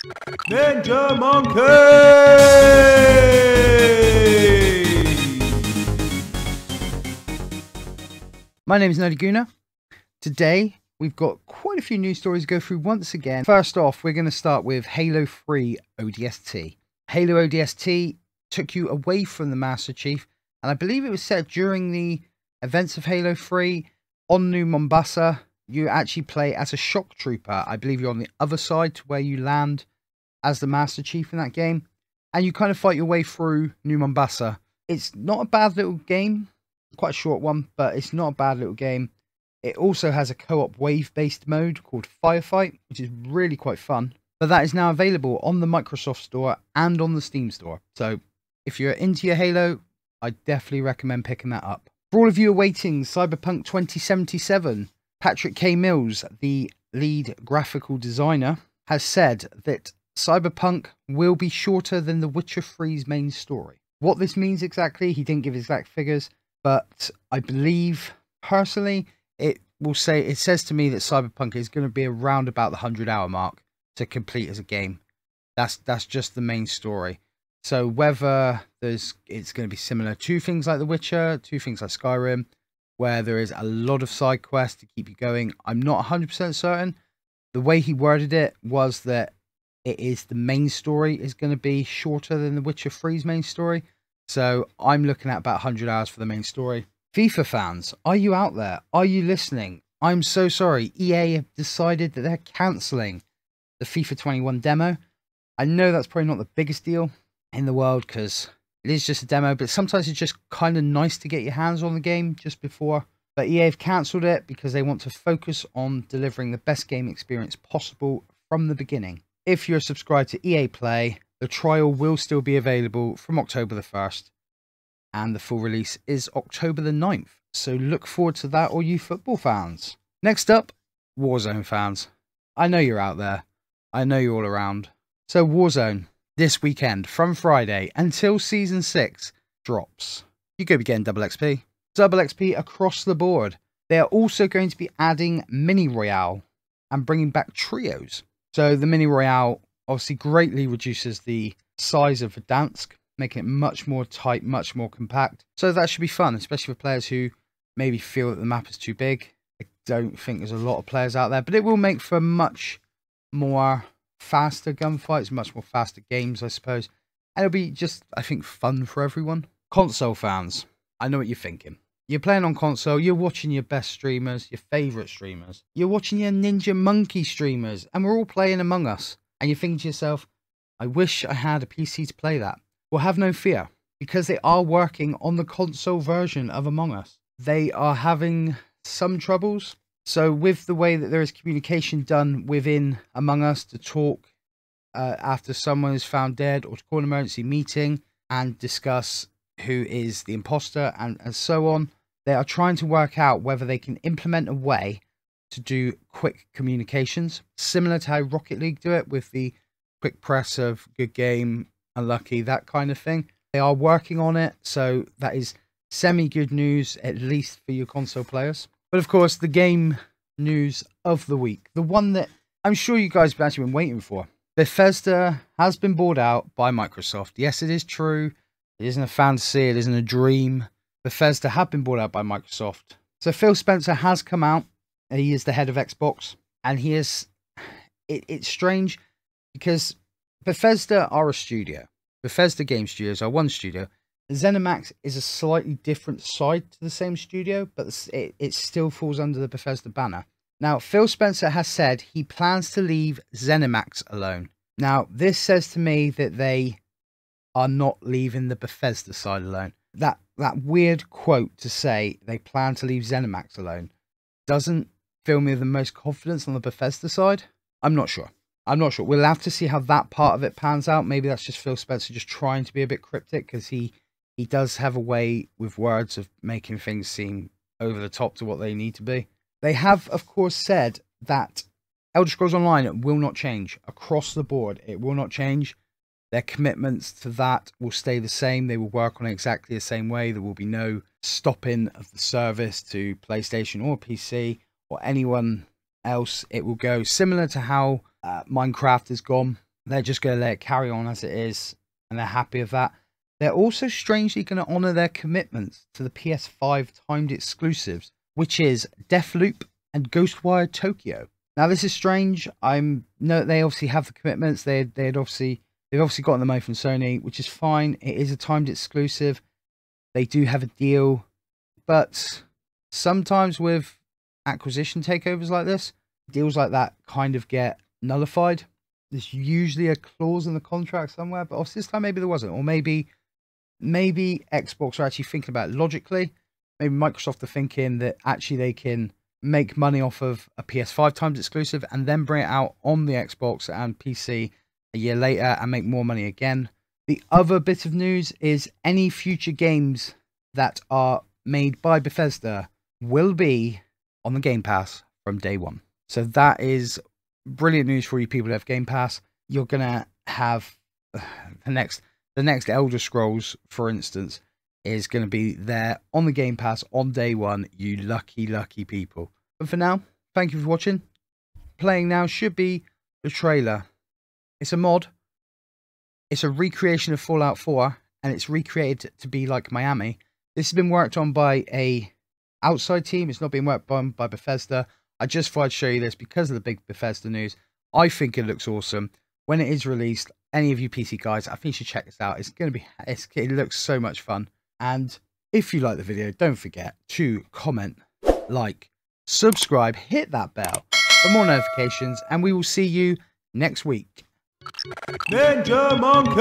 Ninja Monkey! My name is Nerdy Gooner. Today, we've got quite a few news stories to go through once again. First off, we're going to start with Halo 3 ODST. Halo ODST took you away from the Master Chief, and I believe it was set during the events of Halo 3 on New Mombasa. You actually play as a shock trooper. I believe you're on the other side to where you land as the Master Chief in that game, and you kind of fight your way through New Mombasa. It's not a bad little game, quite a short one, but it's not a bad little game. It also has a co-op wave-based mode called Firefight, which is really quite fun. But that is now available on the Microsoft Store and on the Steam Store. So if you're into your Halo, I definitely recommend picking that up. For all of you awaiting Cyberpunk 2077, Patrick K. Mills, the lead graphical designer, has said that Cyberpunk will be shorter than The Witcher 3's main story. What this means exactly, he didn't give exact figures, but I believe personally it will say it says to me that Cyberpunk is going to be around about the 100 hour mark to complete as a game. That's that's just the main story. So whether there's it's going to be similar to things like The Witcher, to things like Skyrim, where there is a lot of side quests to keep you going, I'm not 100% certain. The way he worded it was that it is the main story is going to be shorter than The Witcher 3's main story. So I'm looking at about 100 hours for the main story. FIFA fans, are you out there? Are you listening? I'm so sorry. EA have decided that they're cancelling the FIFA 21 demo. I know that's probably not the biggest deal in the world because it is just a demo, but sometimes it's just kind of nice to get your hands on the game just before. But EA have cancelled it because they want to focus on delivering the best game experience possible from the beginning. If you're subscribed to EA Play, the trial will still be available from October the 1st, and the full release is October the 9th. So look forward to that, all you football fans. Next up, Warzone fans. I know you're out there. I know you're all around. So Warzone, this weekend, from Friday until Season 6 drops. You could be getting double XP. Double XP across the board. They are also going to be adding Mini Royale and bringing back trios. So the Mini Royale obviously greatly reduces the size of Verdansk, making it much more tight, much more compact. So that should be fun, especially for players who maybe feel that the map is too big. I don't think there's a lot of players out there, but it will make for much more faster gunfights, much more faster games, I suppose. And it'll be just, I think, fun for everyone. Console fans, I know what you're thinking. You're playing on console, you're watching your best streamers, your favourite streamers. You're watching your Ninja Monkey streamers, and we're all playing Among Us. And you're thinking to yourself, I wish I had a PC to play that. Well, have no fear, because they are working on the console version of Among Us. They are having some troubles. So, with the way that there is communication done within Among Us to talk uh, after someone is found dead or to call an emergency meeting and discuss who is the imposter and, and so on, they are trying to work out whether they can implement a way to do quick communications, similar to how Rocket League do it with the quick press of good game, unlucky, that kind of thing. They are working on it, so that is semi good news, at least for your console players. But of course, the game news of the week, the one that I'm sure you guys have actually been waiting for. Bethesda has been bought out by Microsoft. Yes, it is true. It isn't a fantasy, it isn't a dream. Bethesda have been bought out by Microsoft. So Phil Spencer has come out. He is the head of Xbox, and he is. It, it's strange because Bethesda are a studio. Bethesda Game Studios are one studio. ZeniMax is a slightly different side to the same studio, but it, it still falls under the Bethesda banner. Now, Phil Spencer has said he plans to leave ZeniMax alone. Now, this says to me that they are not leaving the Bethesda side alone. That that weird quote to say they plan to leave ZeniMax alone doesn't fill me with the most confidence on the Bethesda side. I'm not sure. I'm not sure. We'll have to see how that part of it pans out. Maybe that's just Phil Spencer just trying to be a bit cryptic because he he does have a way with words of making things seem over the top to what they need to be. They have, of course, said that Elder Scrolls Online will not change across the board. It will not change. Their commitments to that will stay the same. They will work on it exactly the same way. There will be no stopping of the service to PlayStation or PC or anyone else. It will go similar to how uh, Minecraft has gone. They're just going to let it carry on as it is, and they're happy with that. They're also strangely going to honour their commitments to the PS5 timed exclusives, which is Deathloop and Ghostwire Tokyo. Now this is strange. I'm no, they obviously have the commitments. They they'd obviously they've obviously gotten the money from Sony, which is fine. It is a timed exclusive. They do have a deal, but sometimes with acquisition takeovers like this, deals like that kind of get nullified. There's usually a clause in the contract somewhere, but this time maybe there wasn't, or maybe maybe Xbox are actually thinking about logically. Maybe Microsoft are thinking that actually they can make money off of a PS5 times exclusive and then bring it out on the Xbox and PC a year later and make more money again. The other bit of news is any future games that are made by Bethesda will be on the Game Pass from day one. So that is brilliant news for you people who have Game Pass. You're gonna have the next the next Elder Scrolls, for instance, is to be there on the Game Pass on day one. You lucky, lucky people. But for now, thank you for watching. Playing now should be the trailer. It's a mod. It's a recreation of Fallout 4, and it's recreated to be like Miami. This has been worked on by a outside team. It's not being worked on by Bethesda. I just thought I'd show you this because of the big Bethesda news. I think it looks awesome. When it is released, any of you PC guys, I think you should check this out. It's going to be, it looks so much fun. And if you like the video, don't forget to comment, like, subscribe, hit that bell for more notifications, and we will see you next week. Ninja Monkey!